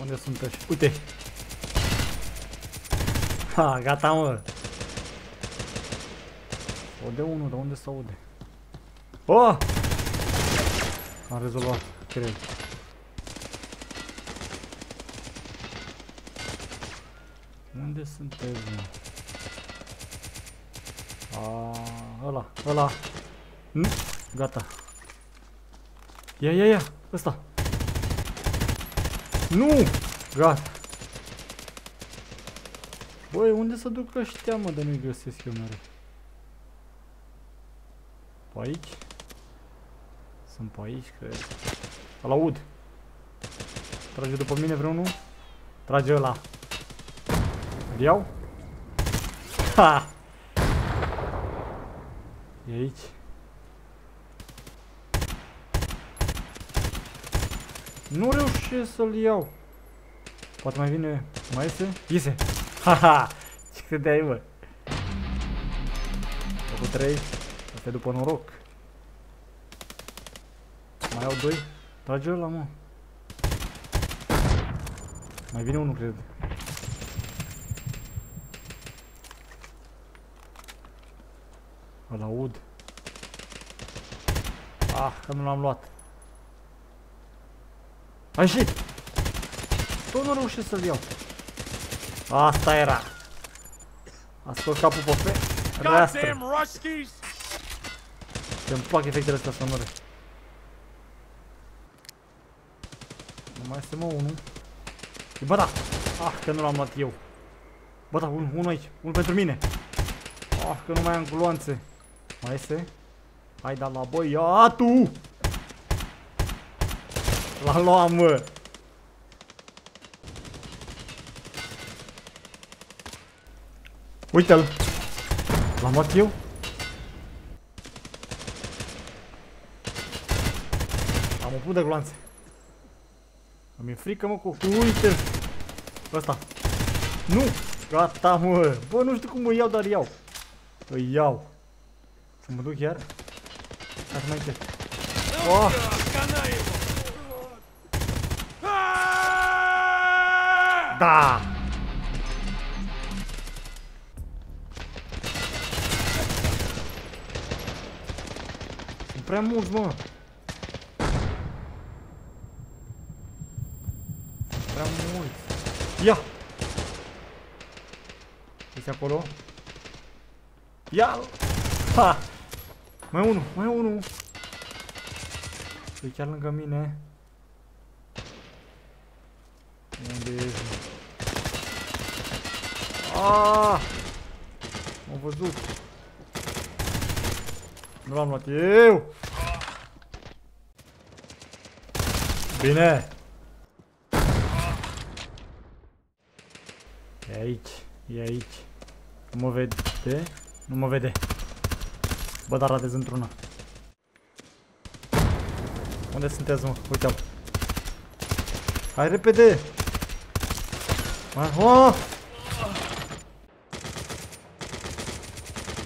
Unde sunt ăștia? Uite! Ha, gata mă! O de unul, dar unde se aude? Oh! Am rezolvat, cred. Unde sunteți, mă? A, ăla, ăla. Nu, gata. Ia, ia, ia, ăsta. Nu! Gata. Băi, unde să duc ăștia, mă, de nu-i găsesc eu mereu? Pe aici? Sunt pe aici, cred. Îl aud. Trage după mine vreunul? Trage ăla. Îl iau? Ha! E aici. Nu reușesc să-l iau. Poate mai vine... Mai iese? Iese! Haha! Ce credeai, mă? Făcut 3. Asta e după noroc. Mai au 2. Trage ăla, mă. Mai vine unul, cred. Îl aud. Ah, că nu l-am luat. A ieșit! Tot nu reușesc să-l iau. Asta era. A scos capul pe fe... Reastră. Ce-mi plac efectele astea sonore. Nu mai este mă unul. E bă da! Ah, că nu l-am luat eu. Bă da, unul un aici. Unul pentru mine. Ah, că nu mai am gloanțe. Mai este? Hai da la băiatul! L-am luat, mă! Uite-l! L-am luat eu? Am umplut de gloanțe. Îmi e frică, mă, cu... Uite-l! Ăsta. Nu! Gata, mă! Bă, nu știu cum îi iau, dar iau. Îi iau. Să mă duc iar? Să mai încet. Oh! Da! Sunt prea mulți, mă! Sunt prea mulți. Ia! Ești acolo? Ia! Ha! Mai unul, mai unul! E chiar lângă mine. Unde ești? Ah! M-am văzut. Nu l-am luat eu! Bine! E aici, e aici. Nu mă vede? Nu mă vede. Bă, dar ratez într-una. Unde sunteți, mă? Uite-l. Hai repede! Mai, oh!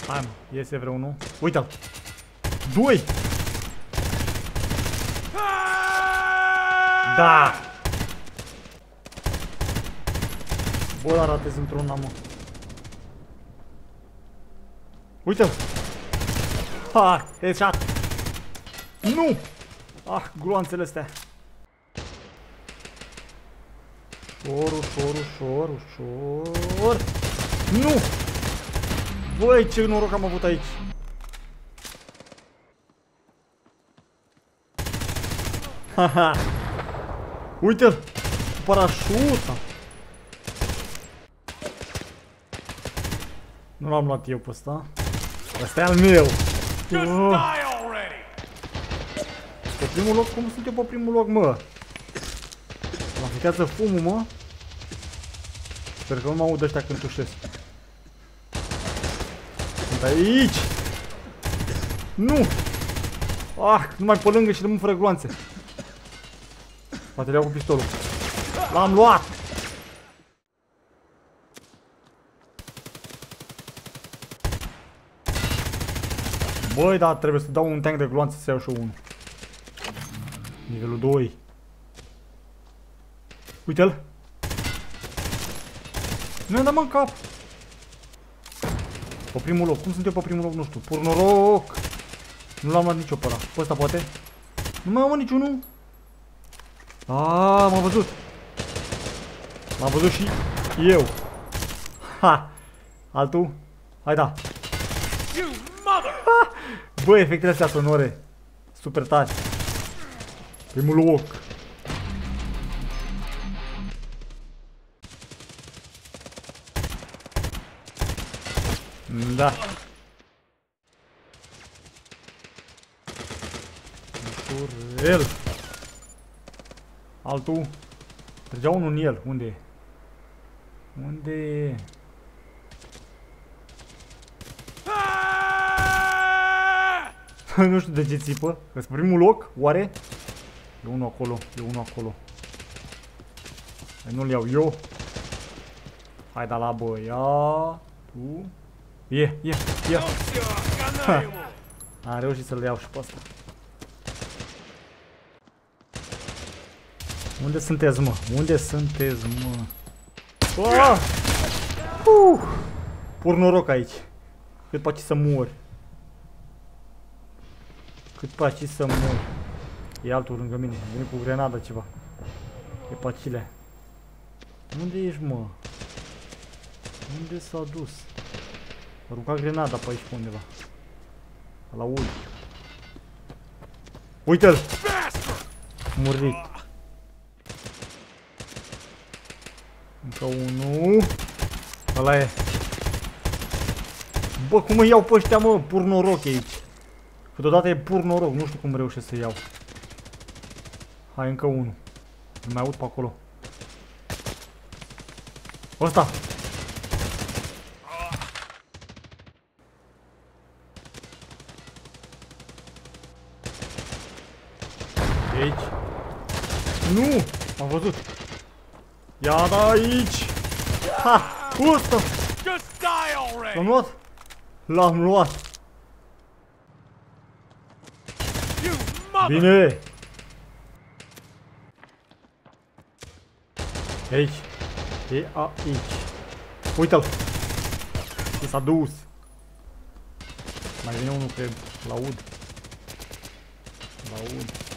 Hai, mă, iese vreunul. Uite-l! Doi! Da! Bă, dar ratez într-una, mă. Uite-l! Ha, headshot! Nu! Ah, gloanțele astea. Ușor, ușor, ușor, ușor. Nu! Băi, ce noroc am avut aici. Haha. Uite-l! Parașuta! Nu l-am luat eu pe ăsta. Ăsta e al meu. Oh. Pe primul loc? Cum sunt eu pe primul loc, mă? Mă fichează fumul, mă. Sper că nu mă aud ăștia când tușesc. Sunt aici! Nu! Ah, nu mai pe lângă și rămân fără gloanțe. Poate le cu pistolul. L-am luat! Băi, da, trebuie să dau un tank de gloanțe să iau și unul. Nivelul 2. Uite-l. Nu dat mă în cap. Pe primul loc. Cum sunt eu pe primul loc? Nu știu. Pur noroc. Nu l-am luat nicio pe ăla. Pe ăsta poate? Nu mai am niciunul. Aaaa, m-am văzut. M-am văzut și eu. Ha! Altul? Hai da. Ha! Bă, efectele astea sonore. Super tare. Primul loc. Da. Ușurel. Altul. Trăgea unul în el. Unde e? Unde e? nu știu de ce țipă. că primul loc, oare? E unul acolo, e unul acolo. Nu-l iau eu. Hai da la băia. Tu. E, e, e. Am reușit să-l iau și pe ăsta. Unde sunteți, mă? Unde sunteți, mă? Ah! Uh! Pur noroc aici. Cât paci să mor. Cât paci să mor. E altul lângă mine. Vine cu grenada ceva. E pacile. Unde ești, mă? Unde s-a dus? A aruncat grenada pe aici pe undeva. La ul. Uite-l! Murit. Încă unul. Ăla e. Bă, cum îi iau pe ăștia, mă? Pur noroc aici. Câteodată e pur noroc. Nu știu cum reușesc să iau. Hai, încă unul. Nu mai aud pe acolo. Ăsta! Aici. Nu! Am văzut. Ia da aici! Ha! Ăsta! L-am luat! L-am luat! Bine! Aici. E aici. Uite-l! S-a dus. Mai vine unul, cred. L-aud. L-aud.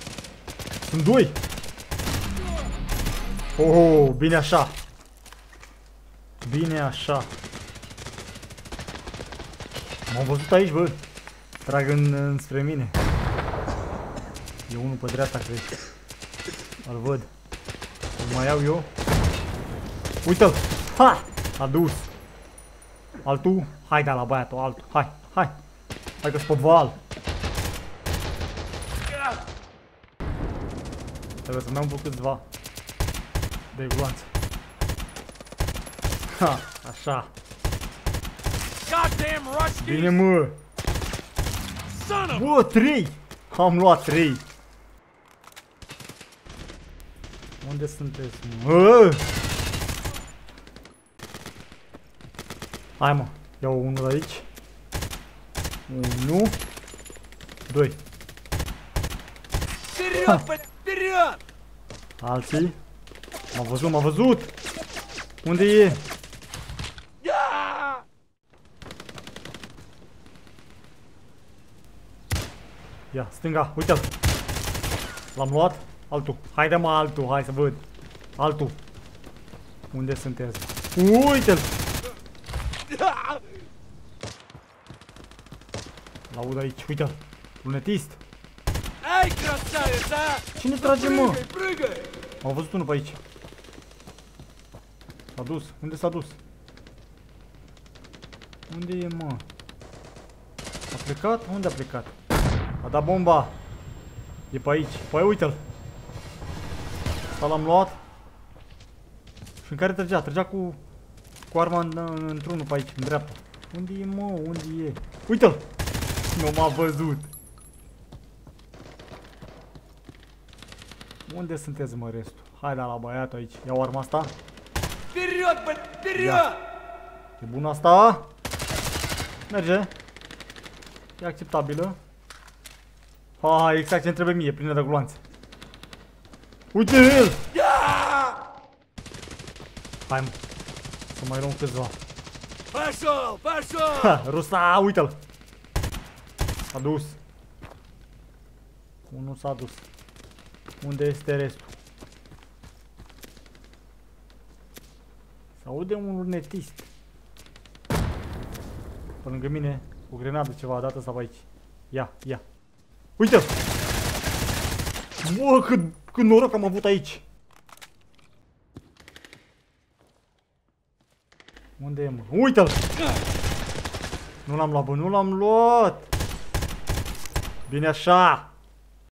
Sunt doi! Oh, bine așa! Bine așa! M-am văzut aici, bă! Trag în, înspre mine. E unul pe dreapta, cred. Îl văd. Îl mai iau eu. Uite-l! Ha! A dus! Altul? Hai da la băiatul, altul. Hai, hai! Hai că-s pe val! Trebuie să-mi iau câțiva de gloanțe. Ha, așa. Bine, mă! Bă, trei! Am luat trei! Unde sunteți, mă? Hai, mă. Iau unul aici. Unu. Doi. Вперед! Вперед! Alții? M-a văzut, m-a văzut! Unde e? Ia, stânga, uite-l! L-am luat? Altul. Haide mă altul, hai să văd. Altul. Unde sunteți? Uite-l! L-aud aici, uite-l. Lunetist. Ai, красавица! Cine trage, mă? Am văzut unul pe aici. S-a dus. Unde s-a dus? Unde e, mă? A plecat? Unde a plecat? A dat bomba. E pe aici. Păi uite-l. Asta l-am luat. Și în care trăgea? Trăgea cu, cu arma într-unul pe aici, în dreapta. Unde e, mă? Unde e? Uite-l! Nu m-a văzut. Unde sunteți, mă, restul? Hai da la băiatul aici. Iau arma asta. Period, bă, period! E bună asta? Merge. E acceptabilă. Ha, exact ce trebuie mie, plină de gloanțe. Uite el! Hai, mă. Să mai luăm câțiva. Pașol, pașol! Ha, rusa, uite-l! S-a dus. Unul s-a dus. Unde este restul? Se aude un lunetist. Pe lângă mine, o grenadă ceva dată sau aici. Ia, ia. Uite-l! Bă, cât, cât noroc am avut aici! Unde e, mă? Uite-l! Nu l-am luat, bă, nu l-am luat! Bine așa!